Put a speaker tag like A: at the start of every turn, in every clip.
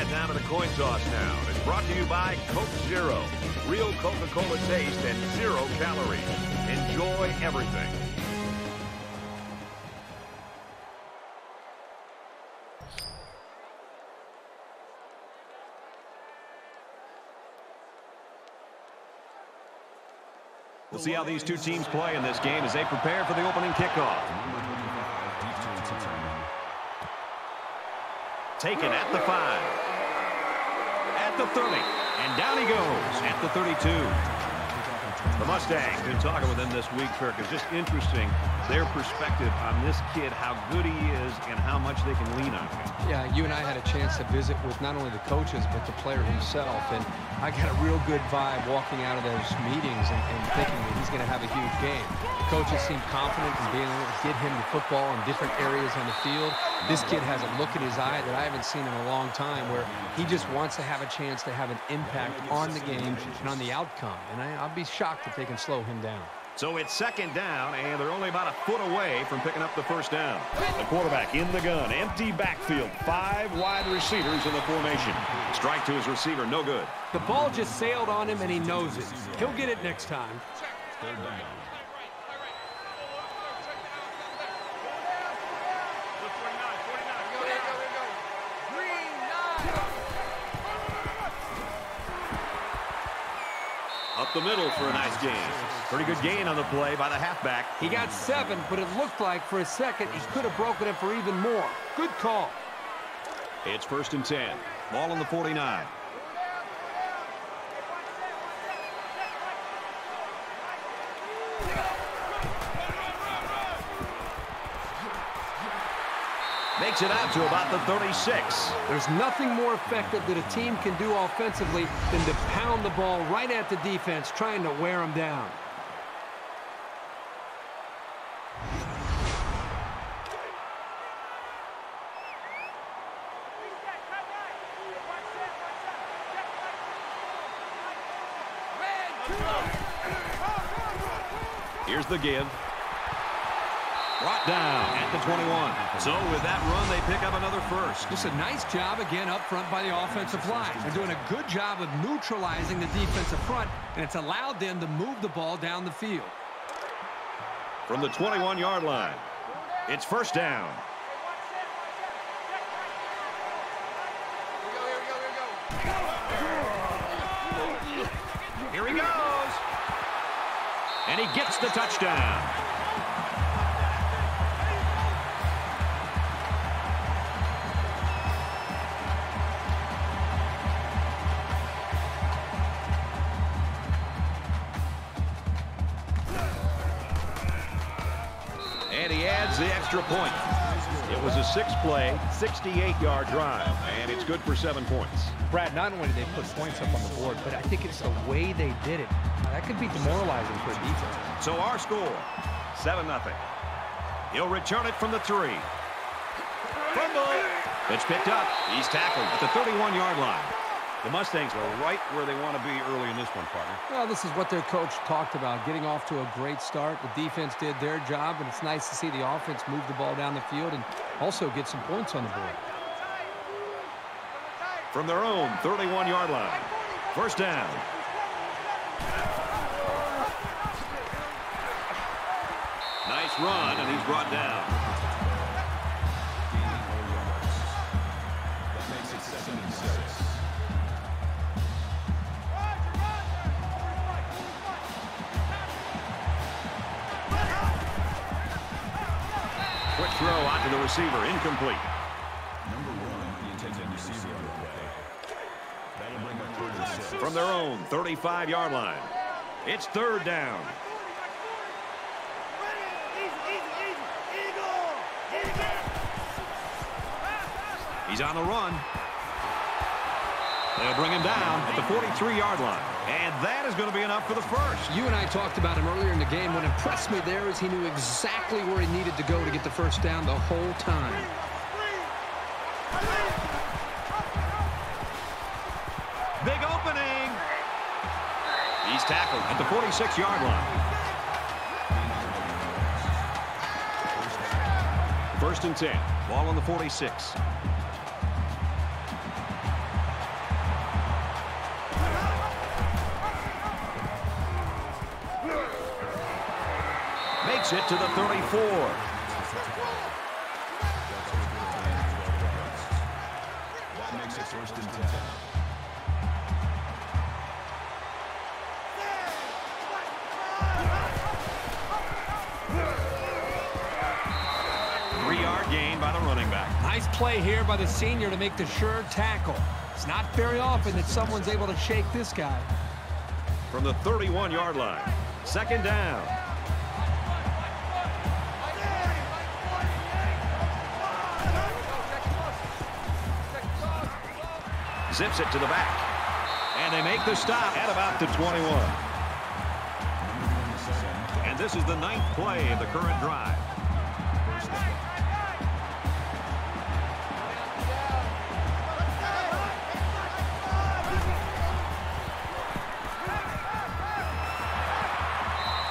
A: Let's down to the coin toss now. It's brought to you by Coke Zero. Real Coca-Cola taste and zero calories. Enjoy everything. We'll see how these two teams play in this game as they prepare for the opening kickoff. Taken at the 5. At the 30. And down he goes at the 32. The Mustangs, been talking with them this week, Kirk. It's just interesting, their perspective on this kid, how good he is, and how much they can lean on him.
B: Yeah, you and I had a chance to visit with not only the coaches, but the player himself. And I got a real good vibe walking out of those meetings and, and thinking that he's going to have a huge game. Coaches seem confident in being able to get him the football in different areas on the field. This kid has a look in his eye that I haven't seen in a long time where he just wants to have a chance to have an impact on the game and on the outcome. And I, I'll be shocked if they can slow him down.
A: So it's second down, and they're only about a foot away from picking up the first down. The quarterback in the gun, empty backfield, five wide receivers in the formation. Strike to his receiver, no good.
C: The ball just sailed on him, and he knows it. He'll get it next time.
A: Up the middle for a nice gain. Pretty good gain on the play by the halfback.
C: He got seven, but it looked like for a second he could have broken it for even more. Good call.
A: It's first and 10. Ball on the 49. Makes it out to about the 36.
C: There's nothing more effective that a team can do offensively than to pound the ball right at the defense, trying to wear them down.
A: The give. Brought down at the 21. So with that run, they pick up another first.
C: Just a nice job again up front by the offensive line. They're doing a good job of neutralizing the defensive front, and it's allowed them to move the ball down the field.
A: From the 21-yard line, it's first down. Here he goes. And he gets the touchdown. And he adds the extra point. It was a six-play, 68-yard drive, and it's good for seven points.
B: Brad, not only did they put points up on the board, but I think it's the way they did it. That could be demoralizing for a defense.
A: So our score, 7-0. He'll return it from the three. Fumble. It's picked up. He's tackled at the 31-yard line. The Mustangs are right where they want to be early in this one, partner.
B: Well, this is what their coach talked about, getting off to a great start. The defense did their job, and it's nice to see the offense move the ball down the field and also get some points on the board.
A: From their own 31-yard line. First down. Nice run, and he's brought down. Quick throw out to the receiver, incomplete. From their own 35-yard line. It's third down. He's on the run. They'll bring him down at the 43-yard line. And that is going to be enough for the first.
B: You and I talked about him earlier in the game. What impressed me there is he knew exactly where he needed to go to get the first down the whole time.
A: Big opening. He's tackled at the 46-yard line. First and 10. Ball on the 46. Takes it to the 34.
C: That makes it first and 10.
A: Three-yard gain by the running back.
B: Nice play here by the senior to make the sure tackle. It's not very often that someone's able to shake this guy.
A: From the 31-yard line. Second down. Zips it to the back. And they make the stop at about the 21. And this is the ninth play of the current drive.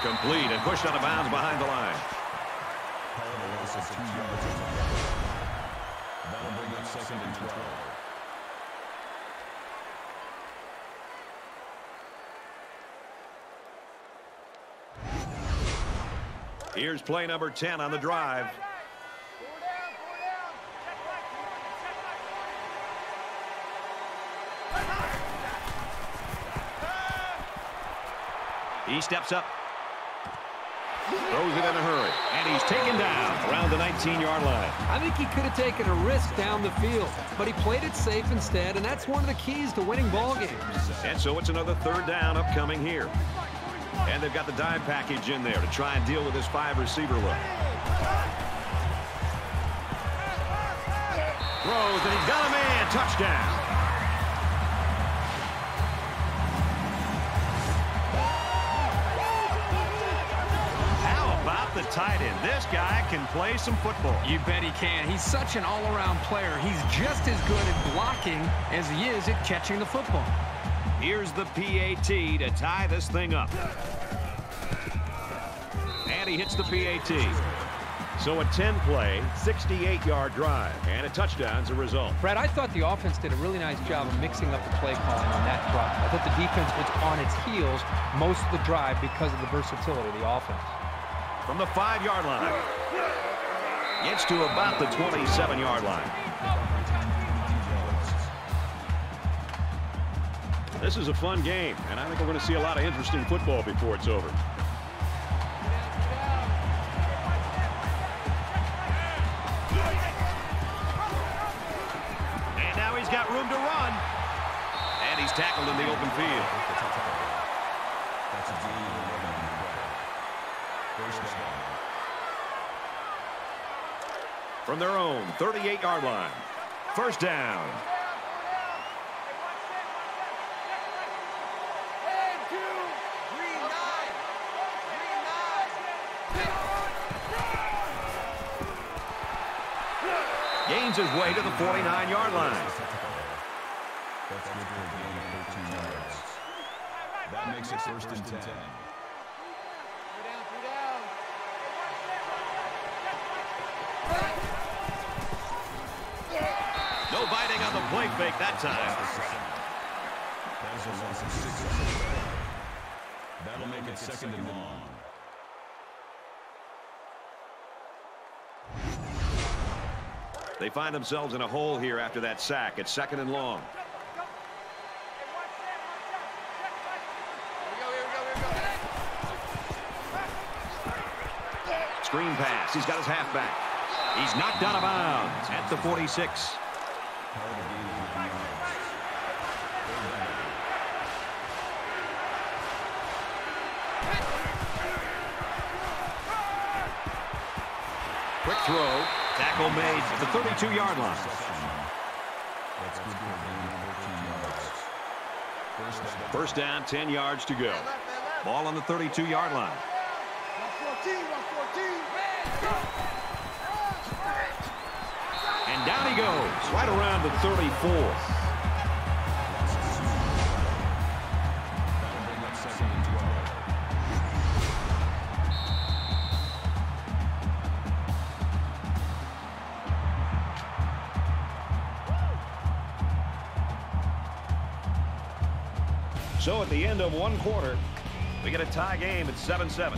A: Complete and pushed out of bounds behind the line.
C: Second and 12.
A: Here's play number 10 on the drive. He steps up. Throws it in a hurry. And he's taken down around the 19-yard line.
B: I think he could have taken a risk down the field, but he played it safe instead, and that's one of the keys to winning ball games.
A: And so it's another third down upcoming here. And they've got the dime package in there to try and deal with this five receiver look. Throws, and he's got a man. Touchdown. How about the tight end? This guy can play some football.
B: You bet he can. He's such an all-around player. He's just as good at blocking as he is at catching the football.
A: Here's the PAT to tie this thing up. And he hits the PAT. So a 10-play, 68-yard drive, and a touchdown's a result.
D: Brad, I thought the offense did a really nice job of mixing up the play calling on that drive. I thought the defense was on its heels most of the drive because of the versatility of the offense.
A: From the five-yard line. Gets to about the 27-yard line. This is a fun game, and I think we're going to see a lot of interesting football before it's over. And now he's got room to run. And he's tackled in the open field.
C: That's a gain of 11 on the play. First down.
A: From their own 38-yard line. First down. His way to the 49-yard line.
C: That's good for a gain of 13 yards. That makes it first and 10.
A: No biting on the play fake that time.
C: That is a loss of six on the play. That'll make it second and long.
A: They find themselves in a hole here after that sack. It's second and long. Screen pass. He's got his halfback. He's knocked out of bounds at the 46.
C: Call it a gain of nine yards. Third down.
A: Quick throw. Tackle made at the 32-yard line.
C: That's good for a gain of 14 yards. First down.
A: First down, 10 yards to go. Ball on the 32-yard line. And down he goes, right around the 34. at the end of one quarter. We get a tie game at 7-7.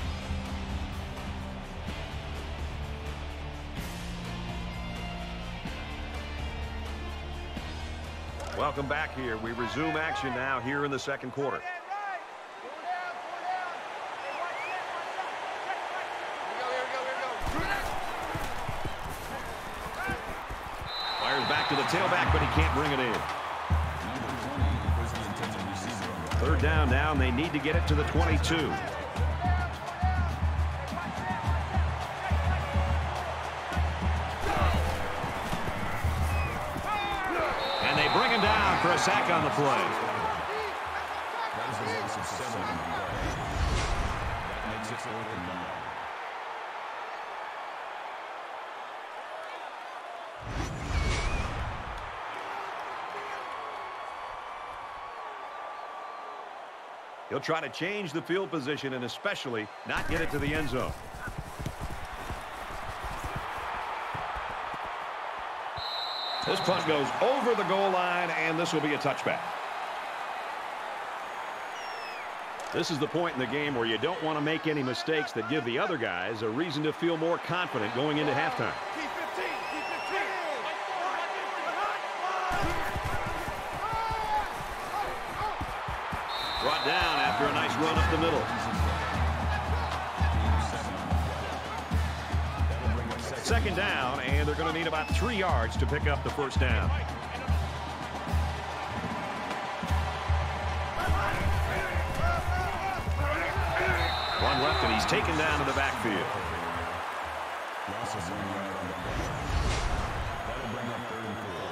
A: Welcome back here. We resume action now here in the second quarter. Fires back to the tailback, but he can't bring it in. Third down now, and they need to get it to the 22. And they bring him down for a sack on the play.
C: That is a loss of seven on the play. That makes it fourth and nine.
A: He'll try to change the field position and especially not get it to the end zone. This punt goes over the goal line, and this will be a touchback. This is the point in the game where you don't want to make any mistakes that give the other guys a reason to feel more confident going into halftime. Second down, and they're going to need about three yards to pick up the first down. One left, and he's taken down to the backfield.
C: Loss of one yard on the play. That'll bring up third and four.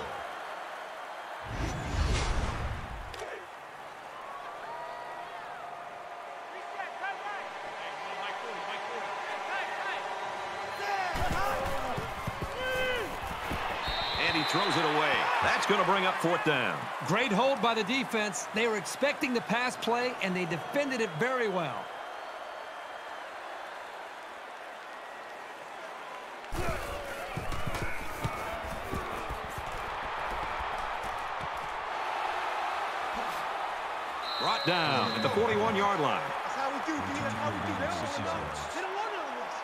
A: And he throws it away. That's going to bring up fourth down.
B: Great hold by the defense. They were expecting the pass play, and they defended it very well.
A: Brought down at the 41-yard line.
E: That's how we do, D. That's how we do. They don't want us. They don't want none of us.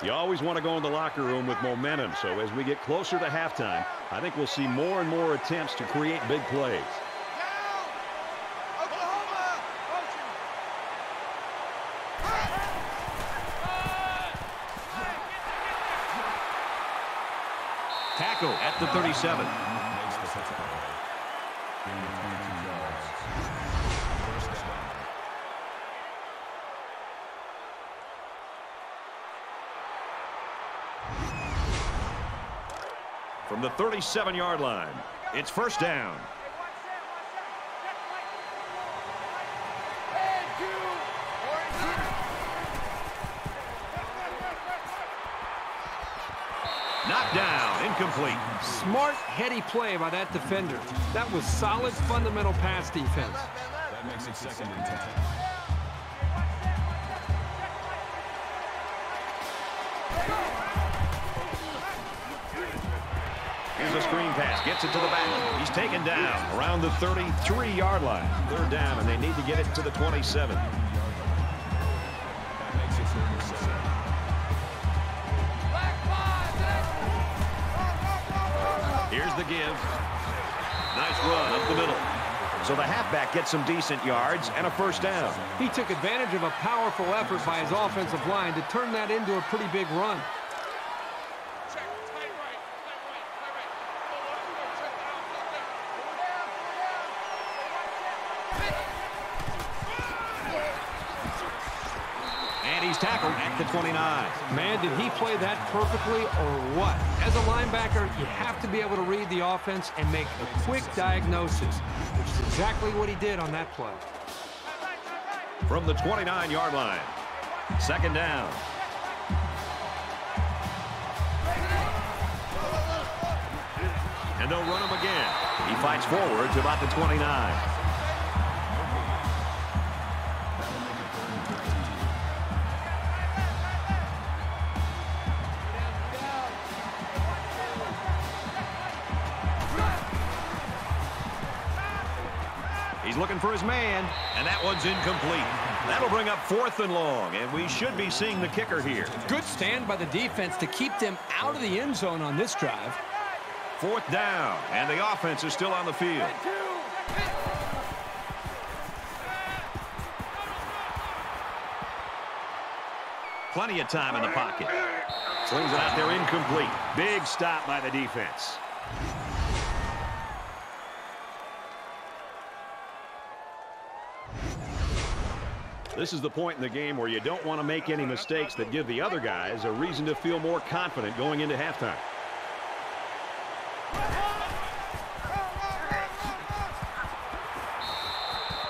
A: You always want to go in the locker room with momentum, so as we get closer to halftime, I think we'll see more and more attempts to create big plays.
E: Down! Oklahoma! Coaching.
A: Tackle at the 37. From the 37-yard line, it's first down. Knocked down, incomplete.
B: Smart, heady play by that defender. That was solid, fundamental pass defense.
C: That makes it second and ten.
A: Here's a screen pass, gets it to the back. He's taken down around the 33-yard line. Third down, and they need to get it to the 27.
C: That makes it third and seven.
A: Here's the give. Nice run up the middle. So the halfback gets some decent yards and a first down.
B: He took advantage of a powerful effort by his offensive line to turn that into a pretty big run.
A: And he's tackled at the 29.
B: Man, did he play that perfectly or what? As a linebacker, you have to be able to read the offense and make a quick diagnosis, which is exactly what he did on that play.
A: From the 29-yard line. Second down. And they'll run him again. He fights forward to about the 29. Looking for his man, and that one's incomplete. That'll bring up fourth and long, and we should be seeing the kicker here.
B: Good stand by the defense to keep them out of the end zone on this drive.
A: Fourth down, and the offense is still on the field. Plenty of time in the pocket. Slings it out there incomplete. Big stop by the defense. This is the point in the game where you don't want to make any mistakes that give the other guys a reason to feel more confident going into halftime.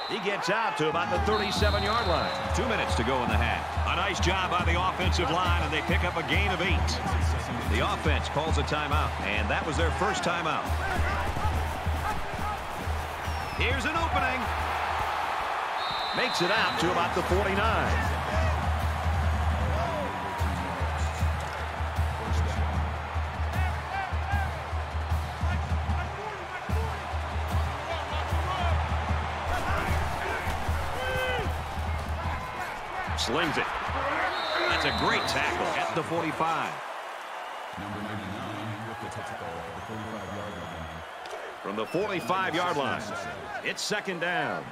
A: He gets out to about the 37-yard line. Two minutes to go in the half. A nice job by the offensive line, and they pick up a gain of eight. The offense calls a timeout, and that was their first timeout. Here's an opening. Makes it out to about the 49. Slings it. That's a great tackle at the 45.
C: Number 99 with the tackle at the 45-yard line.
A: From the 45-yard line, it's second down.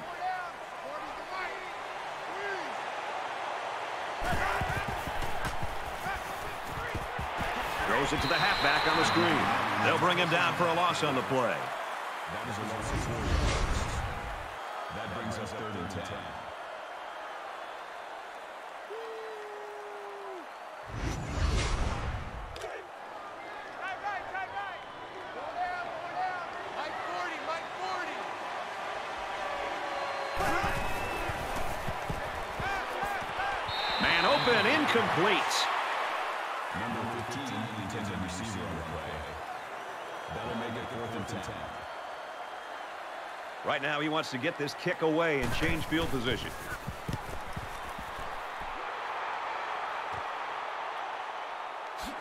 A: Throws it to the halfback on the screen. They'll bring him down for a loss on the play.
C: That is a loss of four yards. That brings us third and 10.
A: Man open, incomplete.
C: Number 15 intended receiver on the play. That'll make it fourth and 10.
A: Right now, he wants to get this kick away and change field position.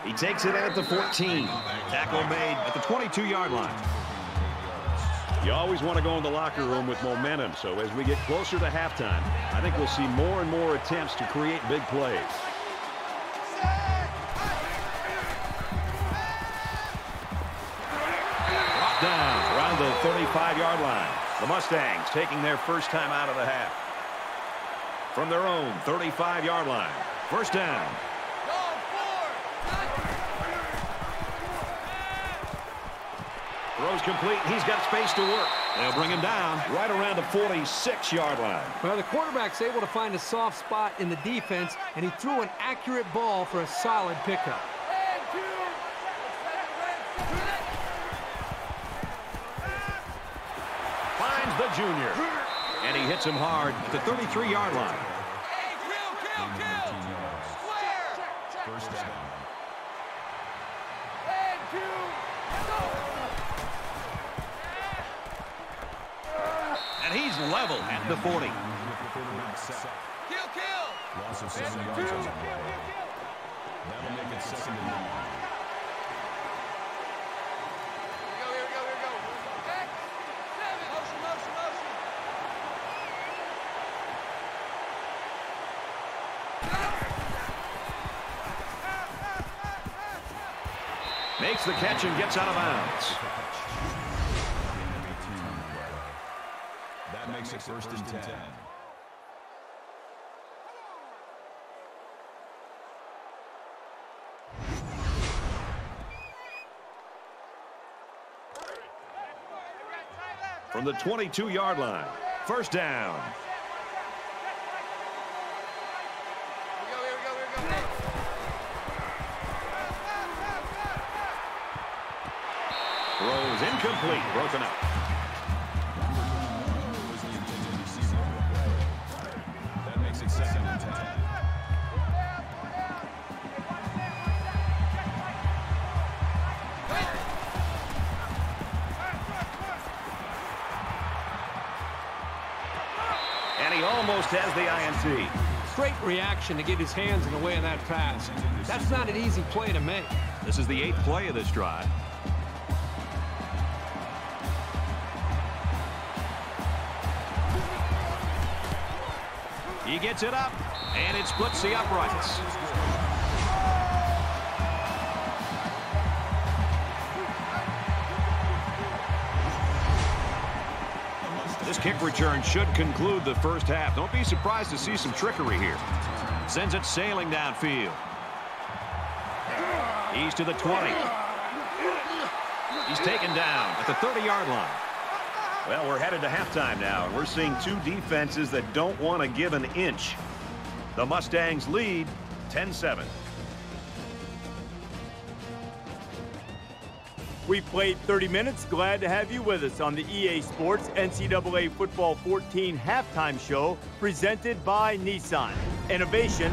A: He takes it at the 14. Tackle made at the 22-yard line. You always want to go in the locker room with momentum, so as we get closer to halftime, I think we'll see more and more attempts to create big plays. Down around the 35-yard line. The Mustangs taking their first time out of the half. From their own 35-yard line. First down. Throws complete. He's got space to work. They'll bring him down right around the 46-yard line.
B: Well, the quarterback's able to find a soft spot in the defense, and he threw an accurate ball for a solid pickup.
A: Finds junior. And he hits him hard at the 33-yard line.
C: Gain of 18 yards. First down.
A: And he's level at the 40.
C: With the quarterback sack. Loss of seven yards on the play. That'll make it second and one.
A: Makes the catch and gets out of bounds.
C: Gain of 18 on the play. That makes it first and 10.
A: From the 22-yard line. First down. Throws incomplete. Broken up.
C: Was the intended receiver on the play. That makes it second and 10.
A: And he almost has the INT.
B: Great reaction to get his hands in the way of that pass. That's not an easy play to make.
A: This is the eighth play of this drive. He gets it up, and it splits the uprights. This kick return should conclude the first half. Don't be surprised to see some trickery here. Sends it sailing downfield. He's to the 20. He's taken down at the 30-yard line. Well, we're headed to halftime now, and we're seeing two defenses that don't want to give an inch. The Mustangs lead 10-7.
F: We played 30 minutes. Glad to have you with us on the EA Sports NCAA Football 14 halftime show presented by Nissan. Innovation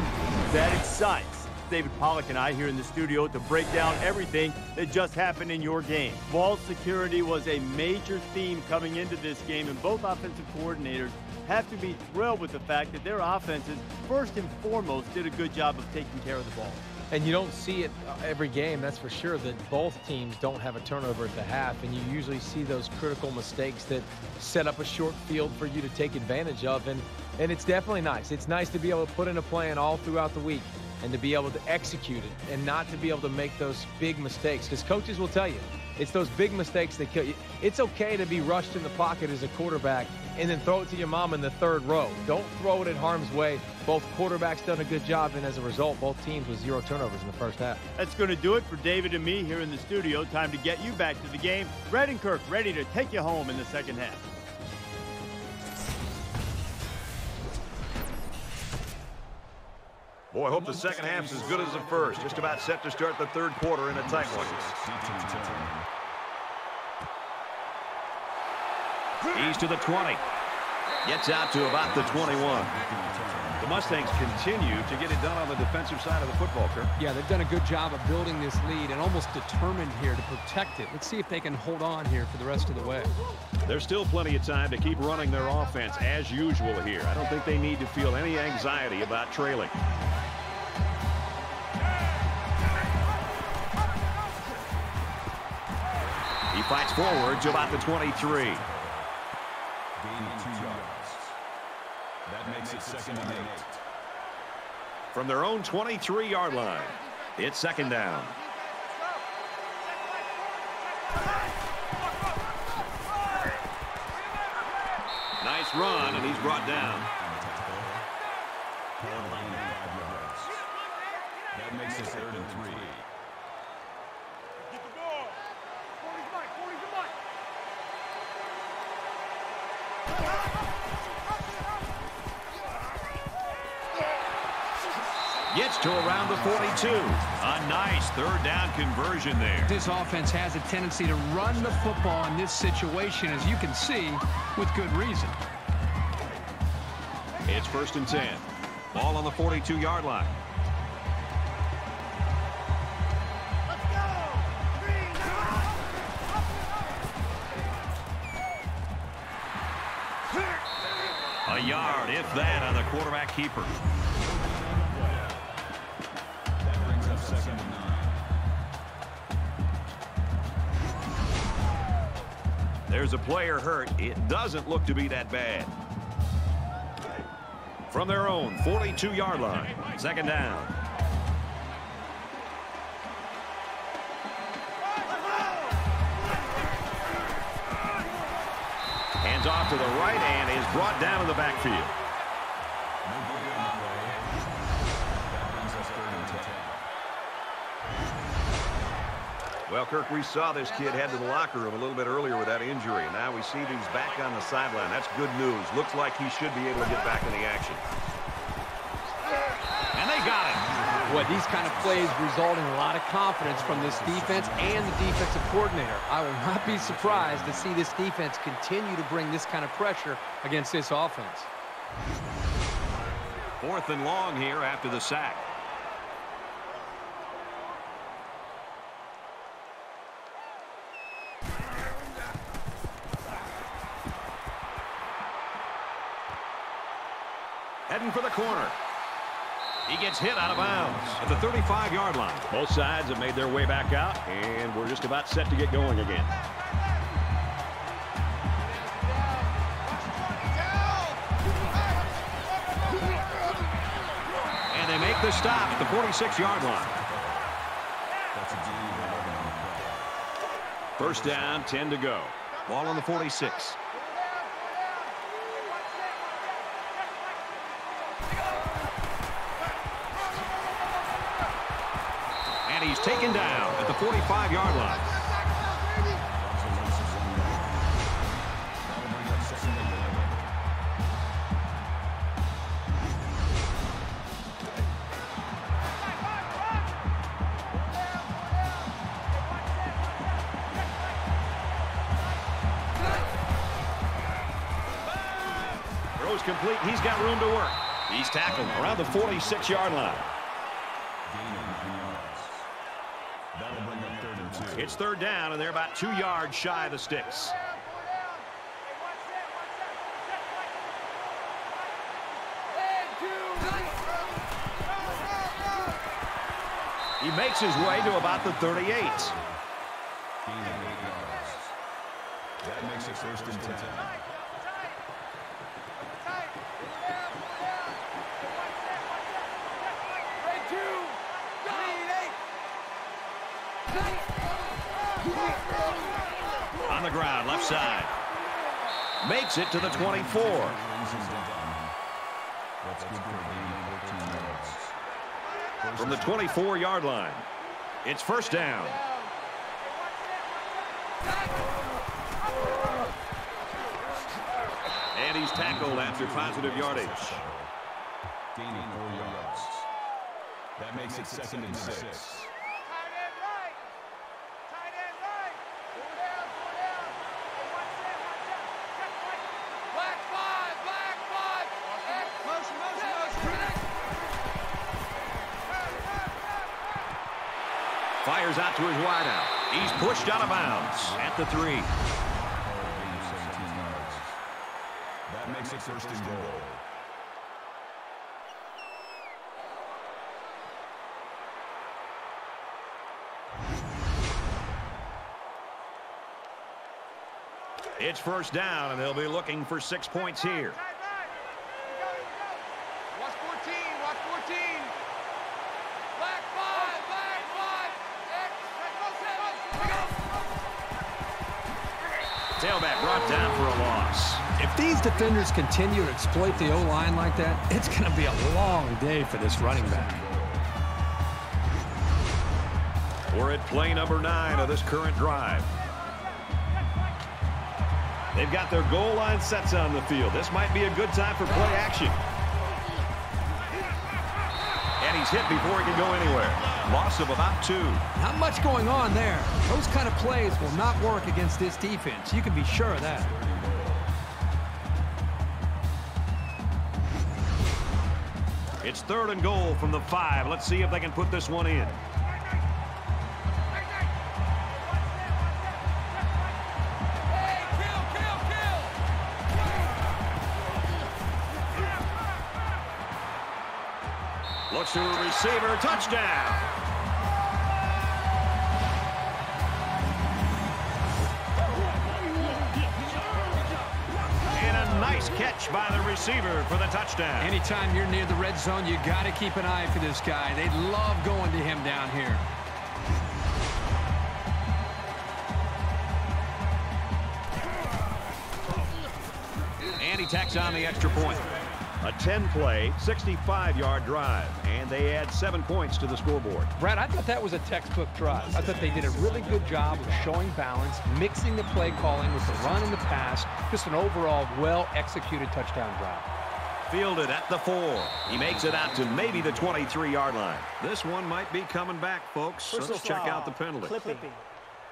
F: that excites. David Pollack and I here in the studio to break down everything that just happened in your game. Ball security was a major theme coming into this game, and both offensive coordinators have to be thrilled with the fact that their offenses, first and foremost, did a good job of taking care of the ball.
D: And you don't see it uh, every game, that's for sure, that both teams don't have a turnover at the half. And you usually see those critical mistakes that set up a short field for you to take advantage of. And, and it's definitely nice. It's nice to be able to put in a plan all throughout the week and to be able to execute it and not to be able to make those big mistakes. Because coaches will tell you, it's those big mistakes that kill you. It's okay to be rushed in the pocket as a quarterback and then throw it to your mom in the third row. Don't throw it in harm's way. Both quarterbacks done a good job, and as a result, both teams with zero turnovers in the first half.
F: That's going to do it for David and me here in the studio. Time to get you back to the game. Brad and Kirk ready to take you home in the second half.
A: Boy, I hope the second half's as good as the first. Just about set to start the third quarter in a tight one. He's to the 20. Gets out to about the 21. The Mustangs continue to get it done on the defensive side of the football, Kirk.
B: Yeah, they've done a good job of building this lead and almost determined here to protect it. Let's see if they can hold on here for the rest of the way.
A: There's still plenty of time to keep running their offense as usual here. I don't think they need to feel any anxiety about trailing. He fights forward to about the 23.
C: That makes it second and eight.
A: From their own 23-yard line, it's second down. Nice run, and he's brought down.
C: That makes it third and three.
E: Get the ball. 40's mine. 40's mine.
A: Gets to around the 42. A nice third down conversion there.
B: This offense has a tendency to run the football in this situation, as you can see, with good reason.
A: It's first and 10. Ball on the 42-yard line.
E: Let's go. Three.
A: A yard, if that, on the quarterback keeper. There's a player hurt. It doesn't look to be that bad. From their own 42-yard line, second down. Hands off to the right and is brought down in the backfield.
C: No good on the play. That brings us third and ten.
A: Well, Kirk, we saw this kid head to the locker room a little bit earlier with that injury, and now we see that he's back on the sideline. That's good news. Looks like he should be able to get back in the action. And they got him.
D: Boy, these kind of plays result in a lot of confidence from this defense and the defensive coordinator. I will not be surprised to see this defense continue to bring this kind of pressure against this offense.
A: Fourth and long here after the sack. Corner. He gets hit out of bounds at the 35-yard line. Both sides have made their way back out, and we're just about set to get going again. And they make the stop at the 46-yard line.
C: That's a gain of 11 on the play.
A: First down, 10 to go. Ball on the 46. Taken down at the 45-yard line. Complete. He's got room to work. He's tackled around the 46-yard line. It's third down, and they're about two yards shy of the sticks. He makes his way to about the 38.
C: That makes it first and 10.
A: On the ground, left side. Makes it to the 24. From the 24-yard line, it's first down. And he's tackled after positive yardage.
C: Gaining four yards. That makes it second and six.
A: Out to his wideout. He's pushed out of bounds at the three.
C: Gain 17 yards. That makes it first and goal.
A: It's first down, and they'll be looking for six points here.
E: Watch 14, watch 14. Black five, black five. X, let's go,
A: Tailback brought down for a loss.
B: If these defenders continue to exploit the O-line like that, it's going to be a long day for this running back.
A: We're at play number nine of this current drive. They've got their goal line sets on the field. This might be a good time for play action. And he's hit before he can go anywhere. Loss of about two.
B: Not much going on there. Those kind of plays will not work against this defense. You can be sure of that.
A: It's third and goal from the five. Let's see if they can put this one in. Looks to a receiver. Touchdown. Nice catch by the receiver for the touchdown.
B: Anytime you're near the red zone, you got to keep an eye for this guy. They love going to him down here.
A: And he tacks on the extra point. A 10-play, 65-yard drive. And they add seven points to the scoreboard.
D: Brad, I thought that was a textbook drive. I thought they did a really good job of showing balance, mixing the play calling with the run and the pass. Just an overall well-executed touchdown drive.
A: Fielded at the four. He makes it out to maybe the 23-yard line. This one might be coming back, folks. So let's check out the penalty.
G: Clipping.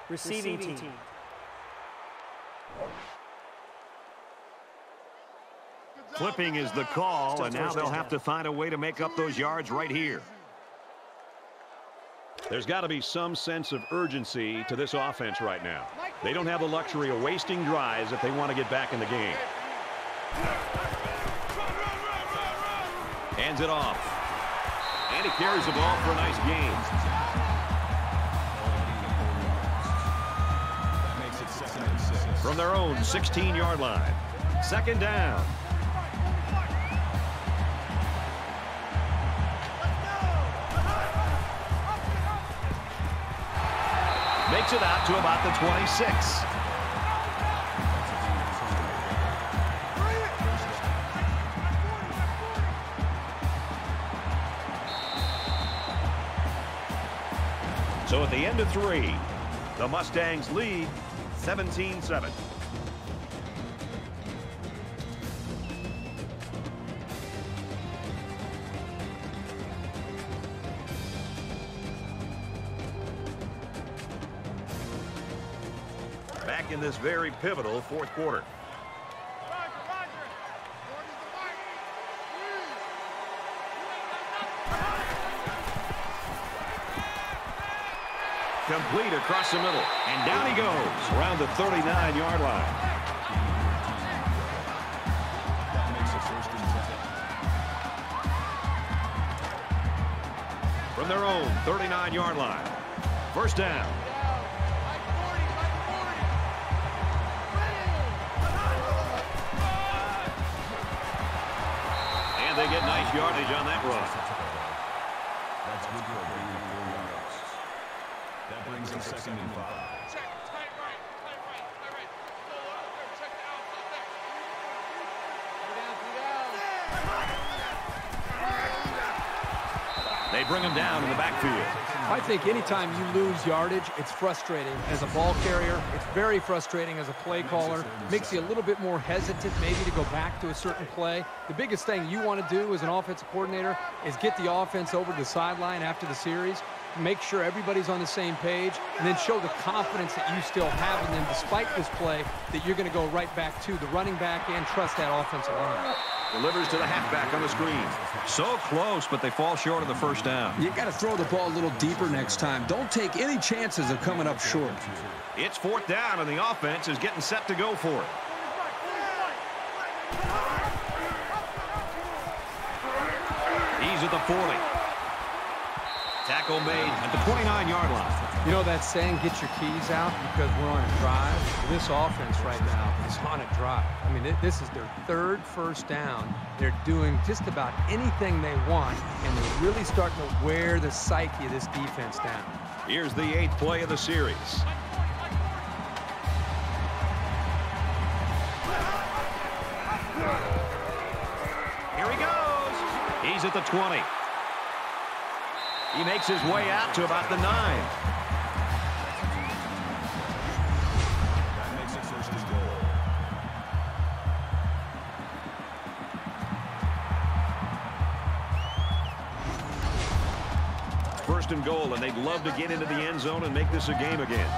G: Receiving, team.
A: Clipping is the call, and now they'll have to find a way to make up those yards right here. There's got to be some sense of urgency to this offense right now. They don't have the luxury of wasting drives if they want to get back in the game. Hands it off. And he carries the ball for a nice gain.
C: That makes it second and six.
A: From their own 16-yard line. Second down. Makes it out to about the 26. So at the end of three, the Mustangs lead 17-7. This very pivotal fourth quarter. Complete across the middle. And down he goes around the 39-yard line.
C: That makes it first and 10.
A: From their own 39-yard line. First down. They get nice yardage on that run.
C: That's good for. That brings up second and five.
A: They bring him down in the backfield.
B: I think anytime you lose yardage, it's frustrating as a ball carrier. It's very frustrating as a play caller. Makes you a little bit more hesitant maybe to go back to a certain play. The biggest thing you want to do as an offensive coordinator is get the offense over to the sideline after the series, make sure everybody's on the same page, and then show the confidence that you still have in them despite this play that you're going to go right back to the running back and trust that offensive line.
A: Delivers to the halfback on the screen. So close, but they fall short of the first down.
H: You got to throw the ball a little deeper next time. Don't take any chances of coming up short.
A: It's fourth down, and the offense is getting set to go for it. He's at the 40. Tackle made at the 29-yard line.
B: You know that saying, get your keys out because we're on a drive? This offense right now is on a drive. I mean, this is their third first down. They're doing just about anything they want, and they're really starting to wear the psyche of this defense down.
A: Here's the eighth play of the series. Here he goes. He's at the 20. He makes his way out to about the nine.
C: That makes it first and goal.
A: First and goal, and they'd love to get into the end zone and make this a game again.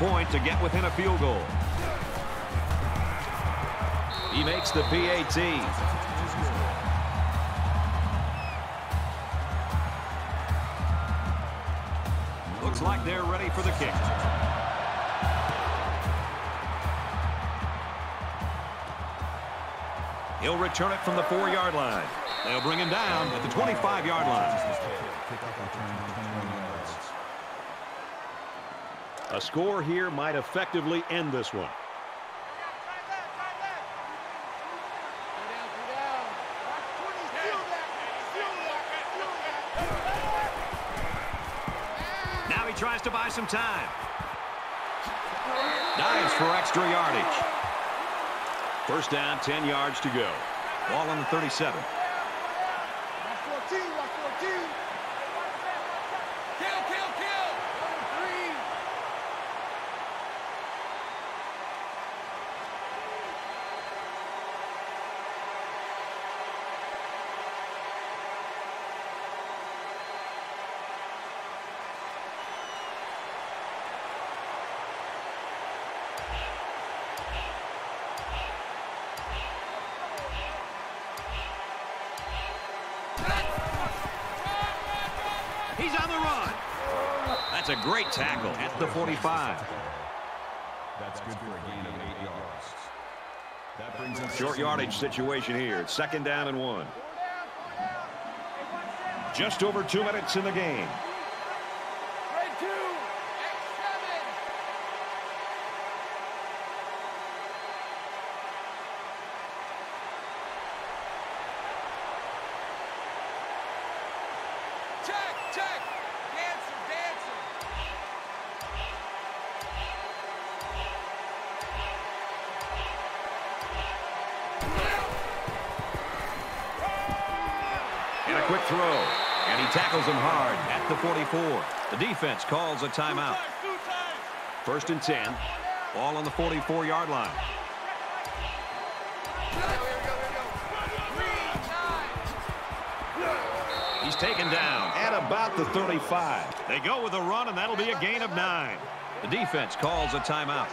A: Point to get within a field goal. He makes the PAT. Looks like they're ready for the kick. He'll return it from the four-yard line. They'll bring him down at the 25-yard line.
C: Kickoff return of 21 yards.
A: A score here might effectively end this one. Now he tries to buy some time. Dives for extra yardage. First down, 10 yards to go. Ball on the 37. He's on the run. That's a great tackle at the 45.
C: That's good for a gain of eight yards. That brings up
A: Short yardage situation here. It's second down and one. Just over two minutes in the game.
D: check. Dancer, dancer.
A: And a quick throw. And he tackles him hard at the 44. The defense calls a timeout. First and 10. Ball on the 44-yard line. He's taken down at about the 35. They go with a run, and that'll be a gain of nine. The defense calls a timeout.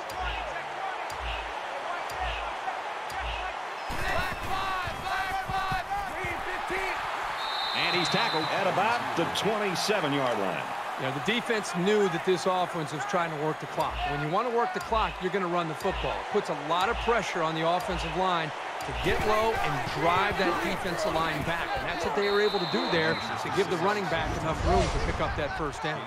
A: And he's tackled at about the 27-yard line.
B: You the defense knew that this offense was trying to work the clock. When you want to work the clock, you're going to run the football. It puts a lot of pressure on the offensive line to get low and drive that defensive line back. And that's what they were able to do there to give the running back enough room to pick up that first down.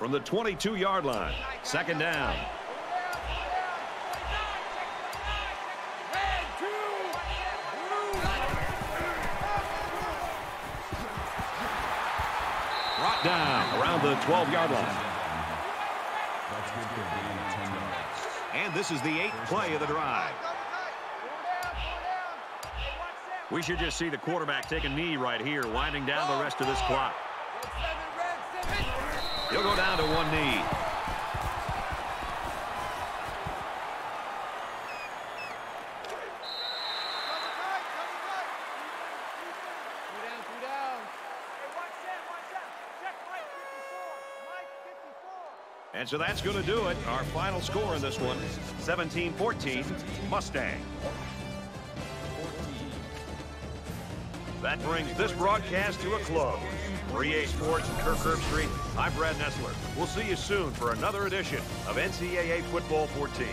A: From the 22-yard line, second down. Down around the 12-yard line.
C: That's good for a gain of 10 yards.
A: And this is the eighth play of the drive. We should just see the quarterback take a knee right here, winding down the rest of this clock. He'll go down to one knee. And so that's going to do it. Our final score in this one, 17-14, Mustang. That brings this broadcast to a close. For EA Sports and Kirk Herbstreit, I'm Brad Nessler. We'll see you soon for another edition of NCAA Football 14.